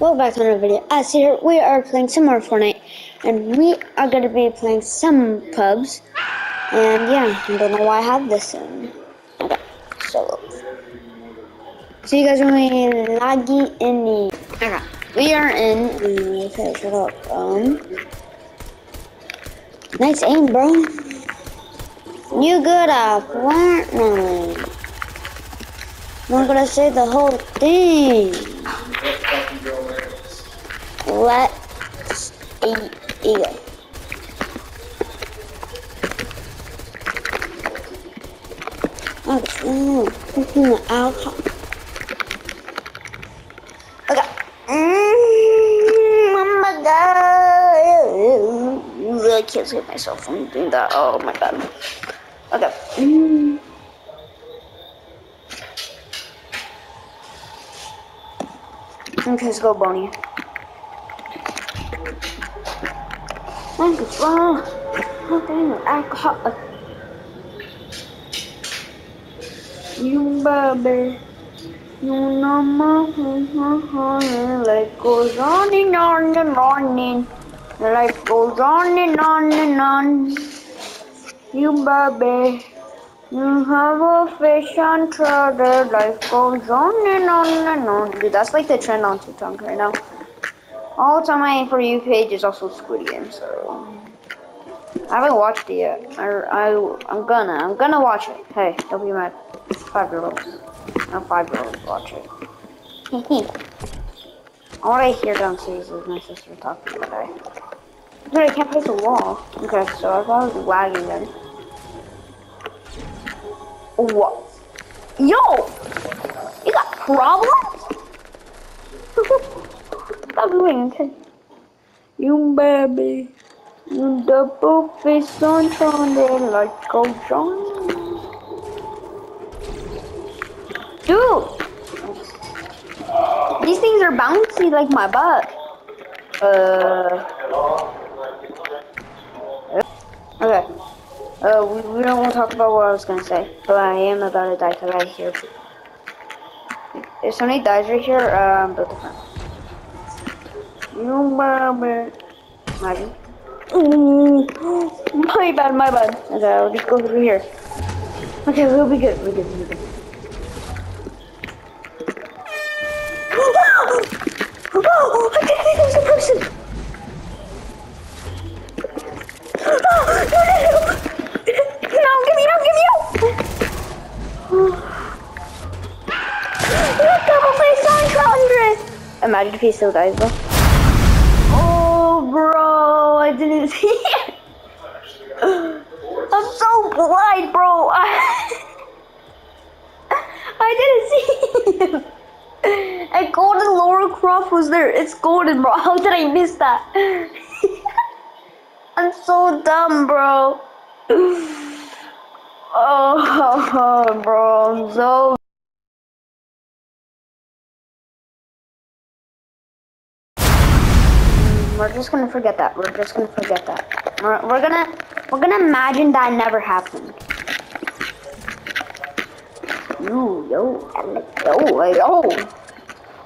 Welcome back to another video. As here, we are playing some more Fortnite, and we are going to be playing some pubs. And yeah, I don't know why I have this in. Okay, so. So you guys are in laggy in the. Okay, we are in. Okay, shut up. Um. Nice aim, bro. You good at Fortnite. I'm gonna say the whole thing. Let's eat it. Oh, mm, alcohol. Okay. Mm, oh my god. I can't save myself from doing that. Oh my god. Okay. Mm. Okay, let's go, Bonnie. Thank you, wow. Oh, dang it, alcohol. You baby, you know my life goes on and on and on and life goes on and on and on. You baby. You have a fish on Twitter, life goes on and on and on. Dude, that's like the trend on TikTok right now. All time my For You page is also Squid Game, so... I haven't watched it yet. I, I, I'm gonna, I'm gonna watch it. Hey, don't be mad. Five-year-olds. No five-year-olds watch it. All I hear downstairs is my sister talking about it. Dude, I can't place the wall. Okay, so I thought I was lagging then. What? Yo! You got problems? Doing. You baby. You double face on Sunday like go John. Dude! These things are bouncy like my butt. Uh. Okay. Uh, we, we don't want to talk about what I was going to say, but I am about to die because I hear people. If somebody dies right here, uh, I'm built different. Baby. Imagine. Ooh, my bad, my bad. Okay, I'll just go through here. Okay, we'll be good, we'll be good, we'll be good. Oh, I think there's a person! Oh, no, no, no! No, give me out, give me out! Look, on Imagine if he still dies though. Bro, I didn't see it. I'm so blind, bro. I didn't see him. And golden Lara Croft was there. It's golden, bro. How did I miss that? I'm so dumb, bro. Oh, bro, I'm so. We're just gonna forget that. We're just gonna forget that. We're, we're gonna we're gonna imagine that never happened. Yo, yo, Alex, yo, yo.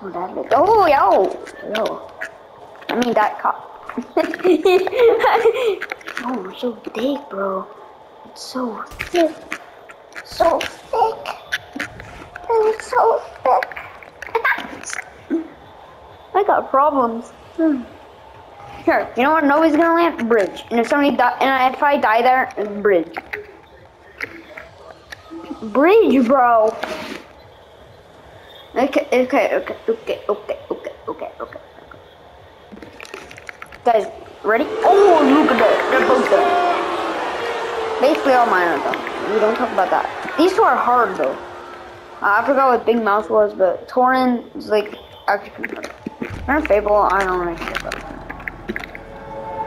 Oh, that look, oh, yo, yo. I mean that cop. oh, so big, bro. It's so thick. So thick. It's so thick. I got problems. Hmm. Here, you know what? Nobody's gonna land bridge. And if somebody die, and if I die there, bridge. Bridge, bro. Okay, okay, okay, okay, okay, okay, okay, okay. Guys, ready? Oh, look at that. They're both there. Basically all mine are done. We don't talk about that. These two are hard though. Uh, I forgot what Big Mouth was, but Torin is like actually pretty hard. Fable, I don't her.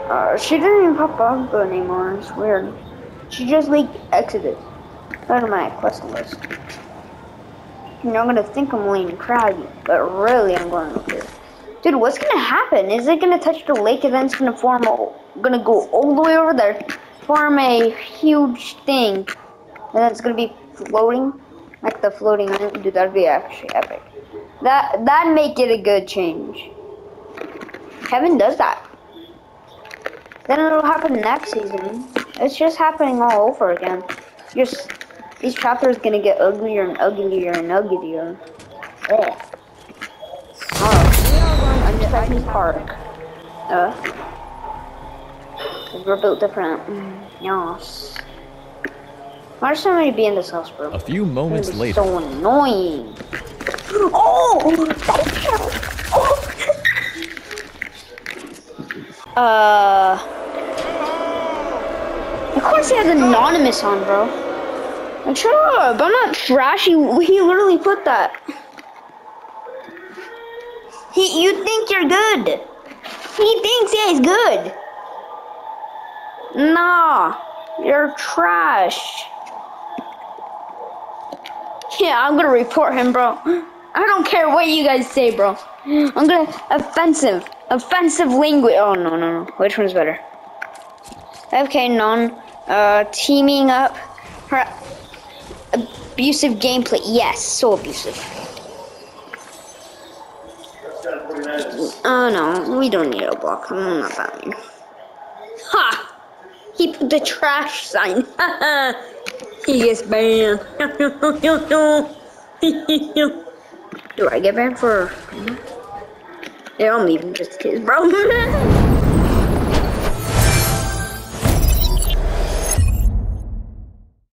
Uh, she didn't even pop up anymore. It's weird. She just like exited out of my quest list. You know, I'm gonna think I'm laying craggy, but really I'm going up here. Dude, what's gonna happen? Is it gonna touch the lake and then it's gonna form a, gonna go all the way over there, form a huge thing, and then it's gonna be floating, like the floating? Dude, that'd be actually epic. That, that'd make it a good change. Kevin does that. Then it'll happen next season. It's just happening all over again. Just these chapters gonna get uglier and uglier and uglier. Yeah. Oh, unexpected park. Uh, we're built different. Mm, yes. Why does somebody be in this house, bro? A few moments It's later. so annoying. Oh! uh. Of course he has anonymous on, bro. Shut up! I'm not trashy. He literally put that. He, you think you're good? He thinks yeah, he's good. Nah, you're trash. Yeah, I'm gonna report him, bro. I don't care what you guys say, bro. I'm gonna offensive, offensive language. Oh no, no, no. Which one's better? Okay, non. Uh, teaming up. Her abusive gameplay. Yes, so abusive. Oh no, we don't need a block. I'm not mean. Ha! He put the trash sign. he gets banned. Do I get banned for? Yeah, I'm leaving just kids, bro.